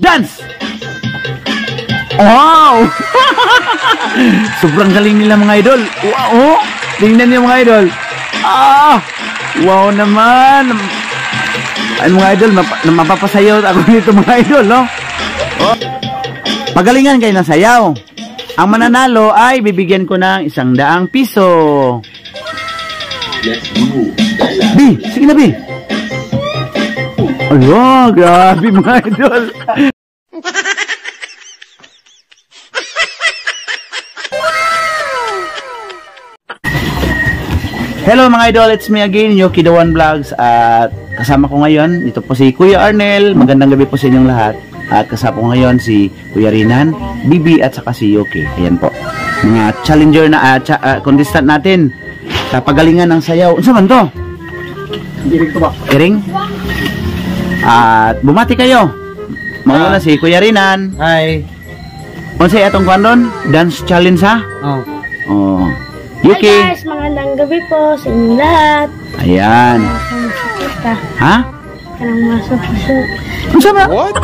Dance! Wow! Sobrang galing nila mga idol. Wow! Oh, tingnan niyo mga idol. Ah! Wow naman! Ay mga idol, map mapapasayaw ako nito mga idol, no? Oh. Pagalingan kayo ng sayaw. Ang mananalo ay bibigyan ko ng isang daang piso. Let's move. Bi, sige na Bi. Ayo, grabe mga idol. Hello mga idol, it's me again, Yoki The One Vlogs at kasama ko ngayon, ito po si Kuya Arnel, magandang gabi po sa inyong lahat at kasama ko ngayon si Kuya Rinan, Bibi at saka si Yoki, ayan po mga challenger na, uh, cha- uh, contestant natin sa pagalingan ng sayaw, unsa man to? Dirig ko ba? Iring? At bumati kayo Mauna Ah. si Kuya Rinan Hi. Unsay atong kwan Dance challenge ha? Oh. Oh. Hi Yuki. guys, magandang gabi po sa inyong lahat. Ayan. Masuporta, Ha? kanang masuporta, Unsa ba? What?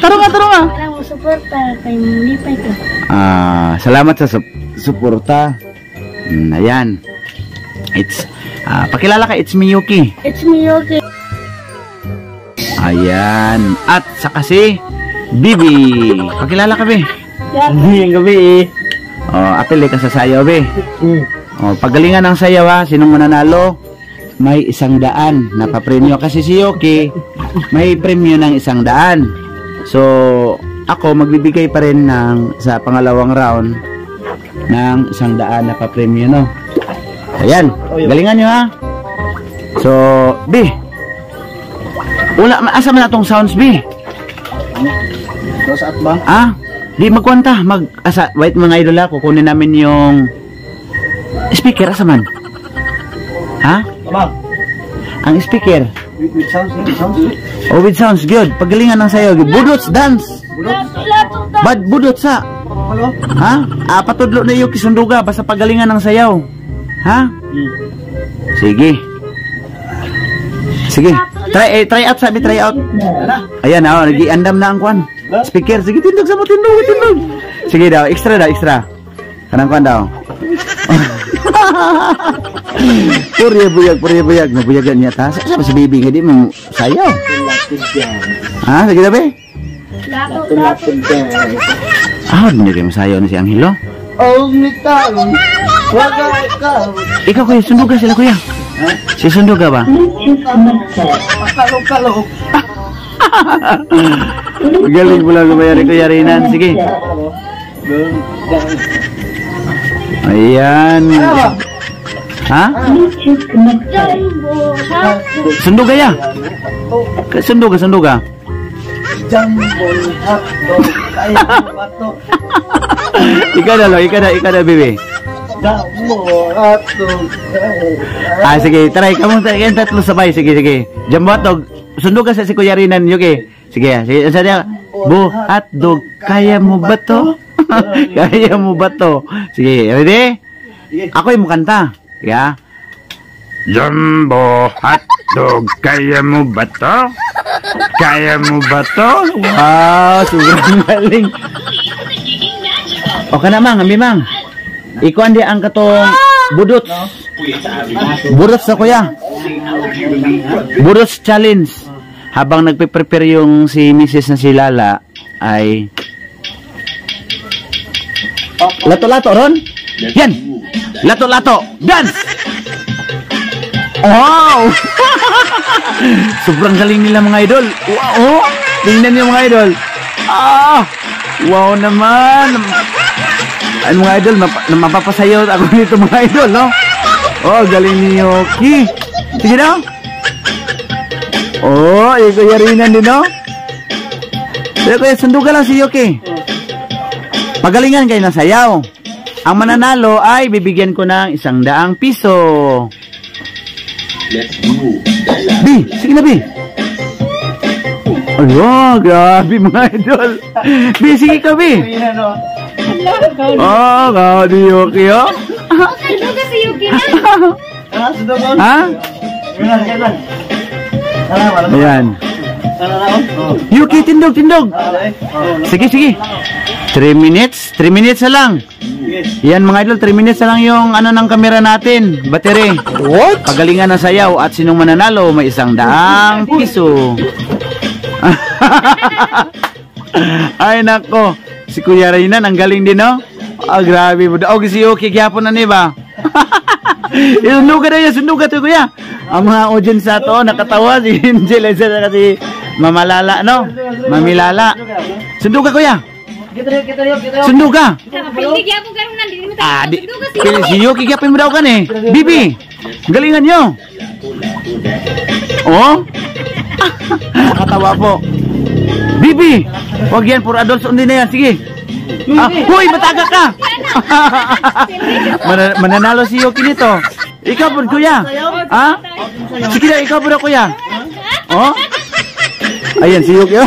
Taro nga, taro nga. kanang masuporta kay Lipay ko. Ah, salamat sa sup- suporta. Mm, ayan. It's ah, pakilala ka, it's me Yuki. It's me, Yogi. Ayan. At sa kasi Bibi. Pakilala ka, be. Hindi yung gabi eh. Oh, apel ka sa sayaw, be. Hmm. Oh, pagalingan ng sayaw ha, sinong mananalo? May isang daan na papremyo kasi si Yoki may premyo ng isang daan. So, ako magbibigay pa rin ng sa pangalawang round ng isang daan na papremyo no. Ayan, galingan nyo ha. So, B. Wala, asa man atong sounds B? Dos at ba? Ah, di magkwanta, mag asa wait mga idol ha, kukunin namin yung speaker asa man. Ha? Ba? Ang speaker. With, with sounds, with sounds. Oh, with sounds good. Pagalingan ng sayo. Budots dance. Ta. Bad budot sa. Hello? Ha? Ah, patudlo na yung kisunduga basta pagalingan ng sayaw. Ha? Hmm. Sige. Sige. Try eh, try out sabi try out. Ayan oh, nagiandam na ang kwan. Speaker, sige tindog sa mo tindog, tindog. Sige daw, extra daw, extra. Kanang kwan daw. purya buyag, purya buyag, nabuyagan niya ta. Sa si baby nga di mo sayaw? Ha, sige daw be. Ah, hindi kayo masayaw ni si Angelo. Oh, mitang. Wag ikaw. Ikaw kuya, sundog ka sila kuya. Si sundog ka ba? Pakalo-kalo. Galing mo lang kuya Rinan. Sige. Ayan. Ha? Sundog ka ya? Sundog ka, sundog ka. Jumbo hotdog. Ikaw na lang, ikaw na, ikaw na, bebe. Ah, sige, try ka mo. Yan tatlo sabay. Sige, sige. Jambotog. Sundog ka sa si Kuya Rinan, Yuki. Sige, sige. Sa niya, buhat dog, kaya mo ba to? kaya mo ba to? Sige, ready? Sige. Ako yung kanta. Yeah. Jumbo hotdog, kaya mo ba to? Kaya mo ba to? Wow, sobrang galing. O ka na mang, ambi mang. Ikaw andi ang katong budot. Budot sa kuya. Budot challenge. Habang nagpe-prepare yung si Mrs. na si Lala ay Lato-lato ron? Yan! Lato-lato! Dance! Wow! Sobrang galing nila mga idol. Wow! Tingnan niyo mga idol. Ah! Wow naman! Ay mga idol, map na mapapasayaw ako nito mga idol, no? Oh, galing ni Yoki. Sige daw. Oh, ikaw yarinan din, no? Pero kaya sundugan lang si Yoki. Pagalingan kayo ng sayaw. Ang mananalo ay bibigyan ko ng isang daang piso. Let's move. Bi, sige na Bi. Ayo, grabe mga idol. Bi, sige ka Bi. O. Oh, kau di na? Ah, sudah mo? Ha? Ayan. Yuki, tindog, tindog. Sige, sige. 3 minutes? 3 minutes na lang. Yan mga idol, 3 minutes na lang yung ano ng kamera natin, battery. What? Pagalingan ng sayaw at sinong mananalo may isang daang piso. Ay nako, si Kuya Reynan ang galing din no? Ah, grabe mo. Og si Yuki gyapon na ni ba? Isundugan na yan, sundugan to kuya. Ang mga audience na to, nakatawa si Angel, isa na kasi mamalala, no? Mamilala. Kuya, yan kung gano'n nandito mo Ah, di, Sundo ka pili si Yuki gyapon mo daw kan eh. Bibi, galingan nyo. Oh? Nakatawa po. Bibi, wag yan, puro adults only na yan. Sige. Ah, huy, mataga ka. Mana- mananalo si Yuki nito. Ikaw po, kuya. Ha? Sige na, ikaw po na, kuya. Oh? Ayan, si Yuki.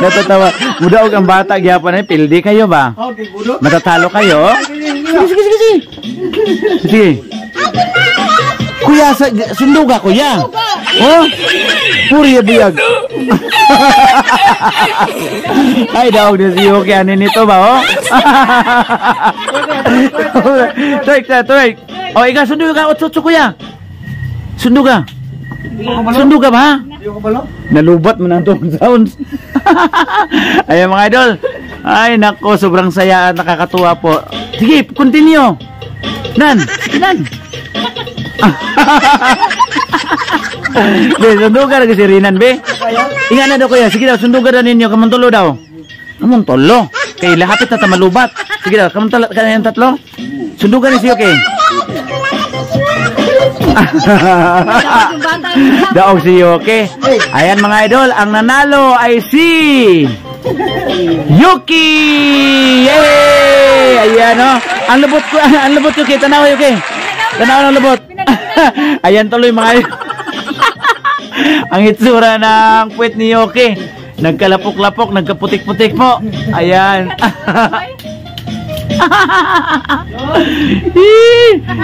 Natatawa. Mudaog ang bata, gyapon eh. Pildi kayo ba? Matatalo kayo? Sige, sige, sige, sige. Kuya, sa, sunduga, kuya. Oh? Puri buyag. Ay, daog na si Yuki. Ano nito ba, oh? Tuwik, tuwik. Oh, ikaw, sunduga. Otsotso, kuya. Sunduga. Sunduga ba. Nalubat mo ng tong sounds. Ayan mga idol. Ay nako, sobrang saya at nakakatuwa po. Sige, continue. Nan, nan. Be, sundugan na si Rinan, be. Ingat na daw kuya. Sige daw, sundugan na ninyo. Kamuntulo daw. Kamuntulo. Kay lahapit na tamalubat. Sige daw, kamuntulo ka na yung tatlo. Sundugan ni siyo, okay. Daog si Yuki. Ayan mga idol, ang nanalo ay si Yuki! Yay! Ayan o. Ang lubot ko, ang lubot Yuki. Tanawa Yuki. Tanawa ng lubot. Ayan tuloy mga ang itsura ng puwet ni Yuki. Nagkalapok-lapok, nagkaputik-putik po. Ayan.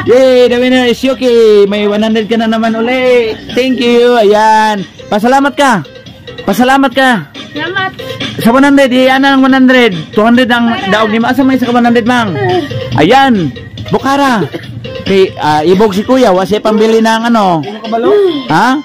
Yay! Dami na is Yuki. May 100 ka na naman uli. Thank you. Ayan. Pasalamat ka. Pasalamat ka. Salamat. Sa 100, iyan na ng 100. 200 ang daog ni Maasa may sa 100 mang. Ayan. Bukara. Kay ah, ibog si Kuya, wasi pambili ng ano. Ha?